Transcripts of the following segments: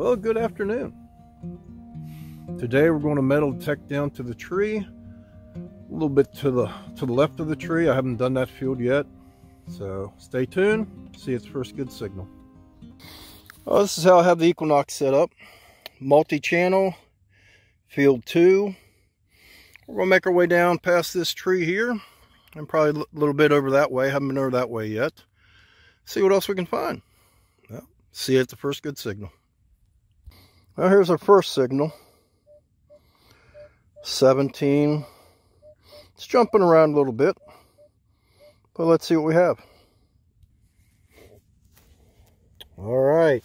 Well, good afternoon. Today we're going to metal detect down to the tree, a little bit to the to the left of the tree. I haven't done that field yet, so stay tuned. See its first good signal. Oh, this is how I have the Equinox set up. Multi-channel, field two. We're to make our way down past this tree here, and probably a little bit over that way. Haven't been over that way yet. See what else we can find. Well, see it at the first good signal. Here's our first signal. 17. It's jumping around a little bit. But let's see what we have. All right.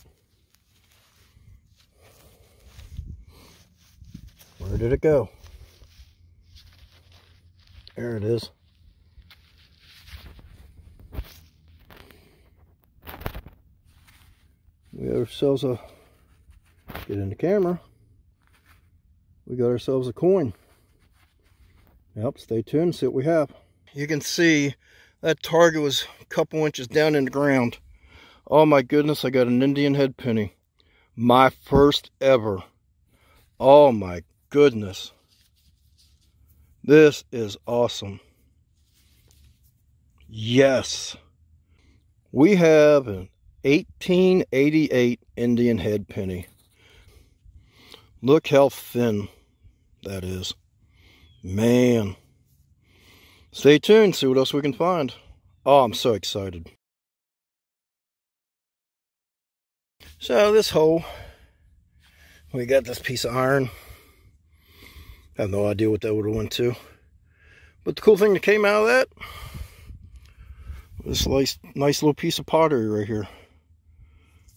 Where did it go? There it is. We have ourselves a get in the camera, we got ourselves a coin. Yep, stay tuned, see what we have. You can see that target was a couple inches down in the ground. Oh my goodness, I got an Indian head penny. My first ever. Oh my goodness. This is awesome. Yes. We have an 1888 Indian head penny. Look how thin that is. Man. Stay tuned, see what else we can find. Oh, I'm so excited. So this hole, we got this piece of iron. I have no idea what that would have went to. But the cool thing that came out of that, this nice, nice little piece of pottery right here.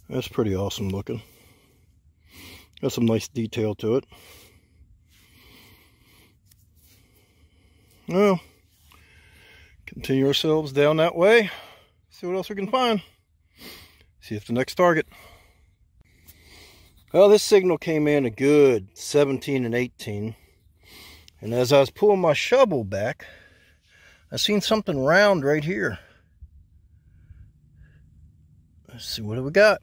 That's pretty awesome looking. Got some nice detail to it. Well, continue ourselves down that way. See what else we can find. See if the next target. Well, this signal came in a good 17 and 18. And as I was pulling my shovel back, I seen something round right here. Let's see, what do we got?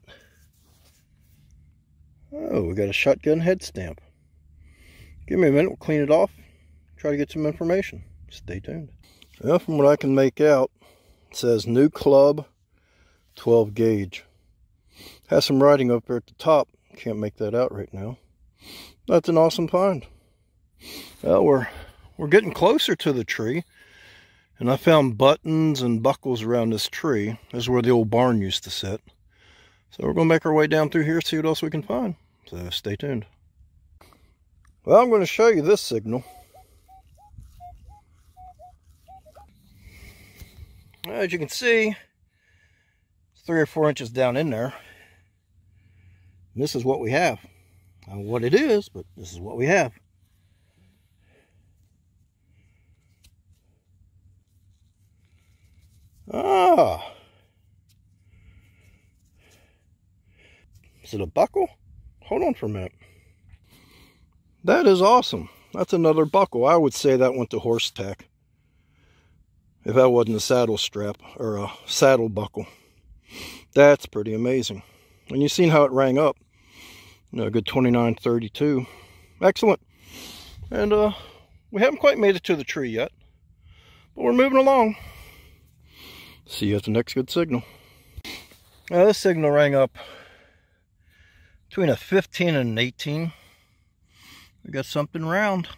Oh, we got a shotgun head stamp. Give me a minute, we'll clean it off, try to get some information. Stay tuned. Well, from what I can make out, it says new club 12 gauge. Has some writing up there at the top. Can't make that out right now. That's an awesome find. Well, we're we're getting closer to the tree. And I found buttons and buckles around this tree. This is where the old barn used to sit. So we're going to make our way down through here, see what else we can find. So stay tuned. Well, I'm going to show you this signal. As you can see, three or four inches down in there. This is what we have. I don't know what it is, but this is what we have. Ah, Is it a buckle? Hold on for a minute. That is awesome. That's another buckle. I would say that went to horse tack. If that wasn't a saddle strap or a saddle buckle. That's pretty amazing. And you've seen how it rang up. You know, a good 2932. Excellent. And uh, we haven't quite made it to the tree yet. But we're moving along. See you at the next good signal. Now this signal rang up between a 15 and an 18. We got something round.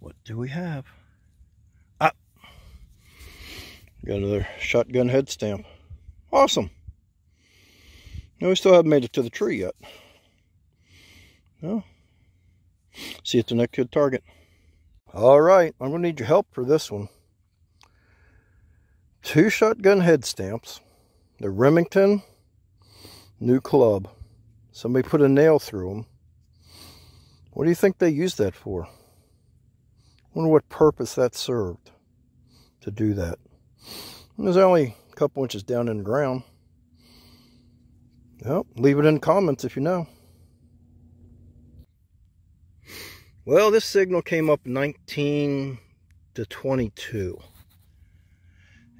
What do we have? Ah, got another shotgun head stamp. Awesome. No, we still haven't made it to the tree yet. No. See if the next good target. All right, I'm to need your help for this one. Two shotgun head stamps. The Remington New Club. Somebody put a nail through them. What do you think they used that for? wonder what purpose that served to do that. There's only a couple inches down in the ground. Well, leave it in the comments if you know. Well, this signal came up 19 to 22.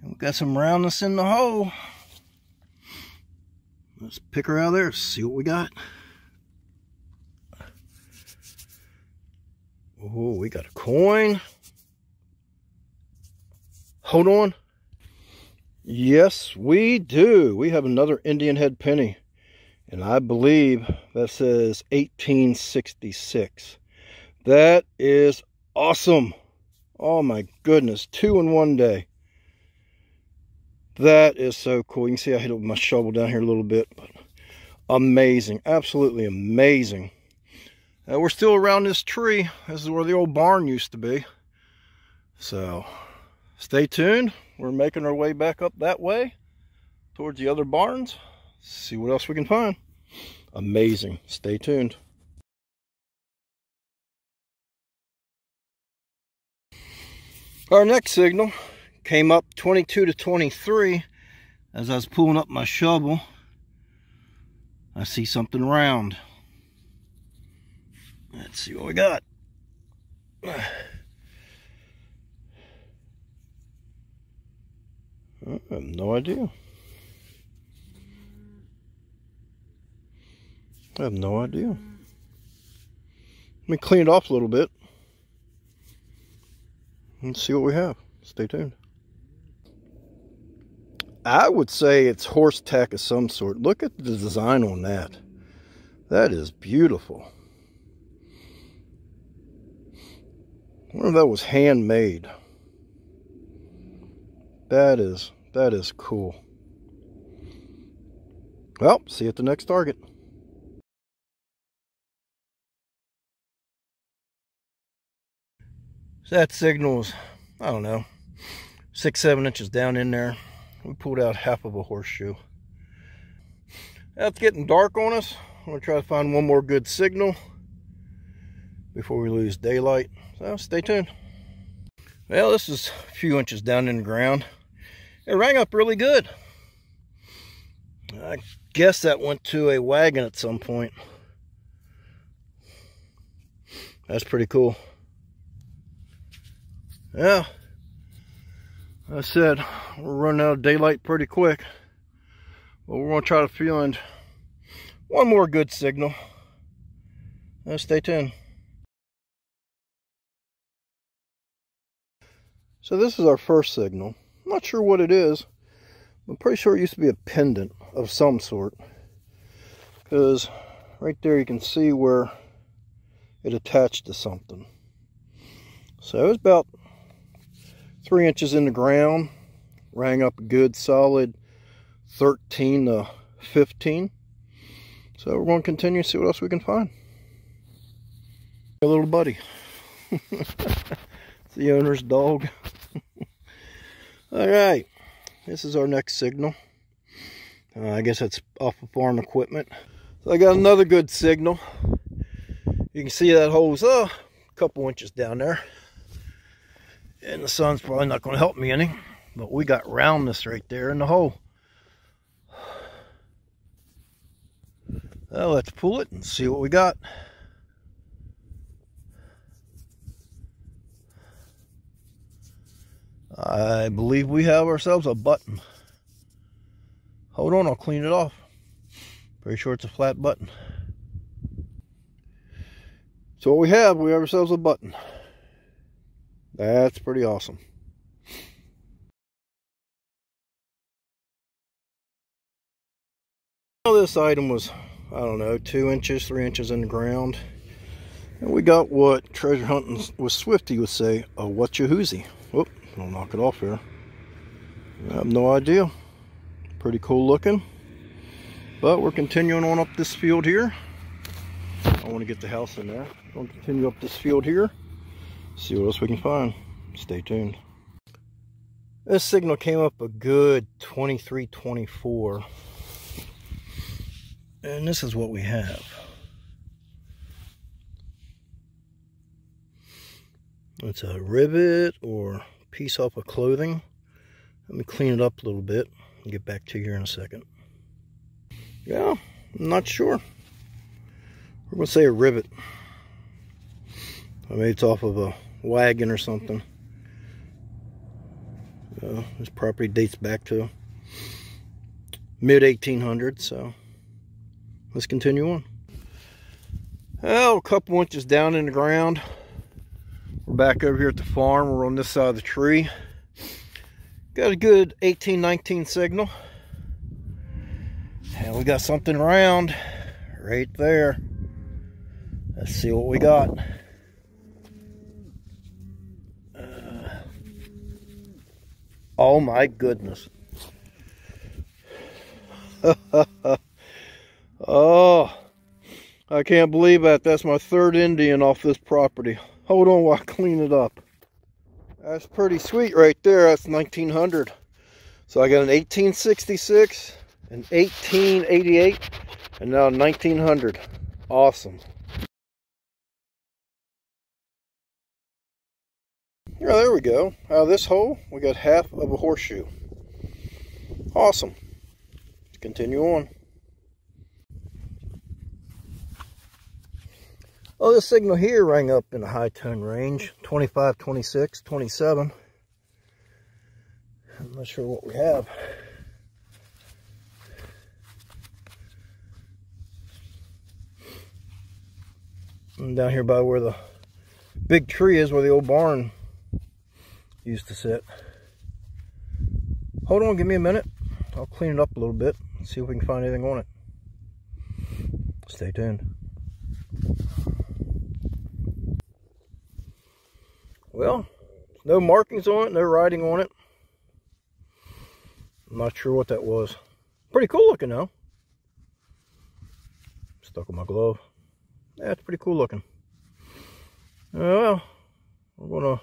And we've got some roundness in the hole. Let's pick her out of there, see what we got. Oh, we got a coin. Hold on. Yes, we do. We have another Indian head penny. And I believe that says 1866. That is awesome. Oh my goodness, two in one day. That is so cool. You can see I hit it with my shovel down here a little bit. But amazing. Absolutely amazing. Uh, we're still around this tree. This is where the old barn used to be. So stay tuned. We're making our way back up that way towards the other barns. See what else we can find. Amazing. Stay tuned. Our next signal came up 22 to 23 as I was pulling up my shovel. I see something round. Let's see what we got. I have no idea. I have no idea. Let me clean it off a little bit. and see what we have. Stay tuned. I would say it's horse tack of some sort. Look at the design on that. That is beautiful. I wonder if that was handmade. That is, that is cool. Well, see you at the next target. So that signals, I don't know, six, seven inches down in there. We pulled out half of a horseshoe. That's getting dark on us. I'm gonna try to find one more good signal before we lose daylight. So stay tuned. Well, this is a few inches down in the ground. It rang up really good. I guess that went to a wagon at some point. That's pretty cool. Yeah. I said, we're running out of daylight pretty quick. But we're going to try to find one more good signal. Uh, stay tuned. So this is our first signal. I'm not sure what it is. I'm pretty sure it used to be a pendant of some sort. Because right there you can see where it attached to something. So it was about three inches in the ground. Rang up a good solid 13 to 15. So we're going to continue see what else we can find. A little buddy. it's the owner's dog. All right, this is our next signal. Uh, I guess that's off of farm equipment. So I got another good signal. You can see that hole's uh, a couple inches down there. And the sun's probably not going to help me any. But we got roundness right there in the hole. Well, let's pull it and see what we got. I believe we have ourselves a button. Hold on, I'll clean it off. Pretty sure it's a flat button. So what we have, we have ourselves a button. That's pretty awesome. This item was, I don't know, two inches, three inches in the ground. And we got what treasure hunting with Swifty would say, a whatchahoozy. Whoop. I'll knock it off here. I have no idea. Pretty cool looking. But we're continuing on up this field here. I want to get the house in there. We'll continue up this field here. See what else we can find. Stay tuned. This signal came up a good 2324. And this is what we have. It's a rivet or piece off of clothing. Let me clean it up a little bit and get back to you here in a second. Yeah, I'm not sure. We're going to say a rivet. I mean, it's off of a wagon or something. Uh, this property dates back to mid 1800s, so let's continue on. Well, a couple inches down in the ground, We're back over here at the farm. We're on this side of the tree. Got a good 18-19 signal. And we got something round right there. Let's see what we got. Oh my goodness. oh, I can't believe that. That's my third Indian off this property. Hold on while I clean it up. That's pretty sweet right there. That's 1900. So I got an 1866, an 1888, and now 1900. Awesome. Yeah, there we go. Out of this hole, we got half of a horseshoe. Awesome. Let's continue on. Oh, this signal here rang up in a high tone range, 25, 26, 27. I'm not sure what we have. And down here by where the big tree is, where the old barn used to sit. Hold on, give me a minute. I'll clean it up a little bit see if we can find anything on it. Stay tuned. Well, no markings on it, no writing on it. I'm not sure what that was. Pretty cool looking though. Stuck with my glove. Yeah, it's pretty cool looking. Uh, well, we're gonna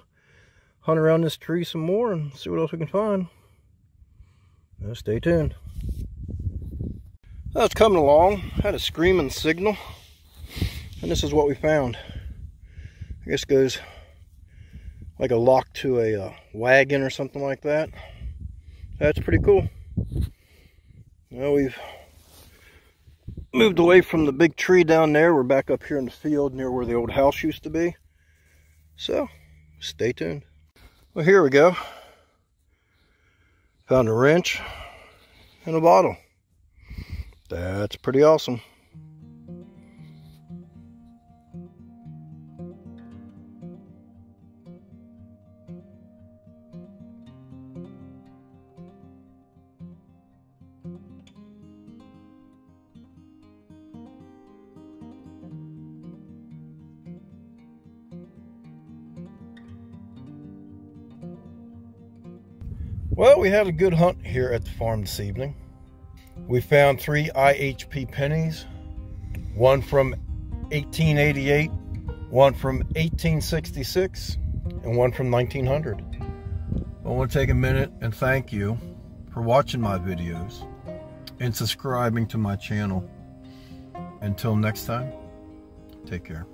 hunt around this tree some more and see what else we can find. Now stay tuned. That's coming along. Had a screaming signal. And this is what we found. I guess goes like a lock to a uh, wagon or something like that. That's pretty cool. Now we've moved away from the big tree down there. We're back up here in the field near where the old house used to be. So, stay tuned. Well, here we go. Found a wrench and a bottle. That's pretty awesome. Well, we had a good hunt here at the farm this evening. We found three IHP pennies, one from 1888, one from 1866, and one from 1900. I want to take a minute and thank you for watching my videos and subscribing to my channel. Until next time, take care.